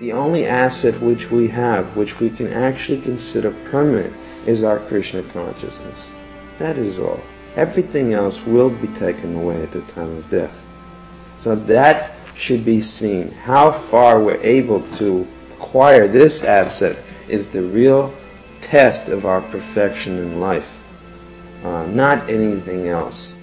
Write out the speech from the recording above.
The only asset which we have, which we can actually consider permanent, is our Krishna consciousness. That is all. Everything else will be taken away at the time of death. So that should be seen. How far we're able to acquire this asset is the real test of our perfection in life, uh, not anything else.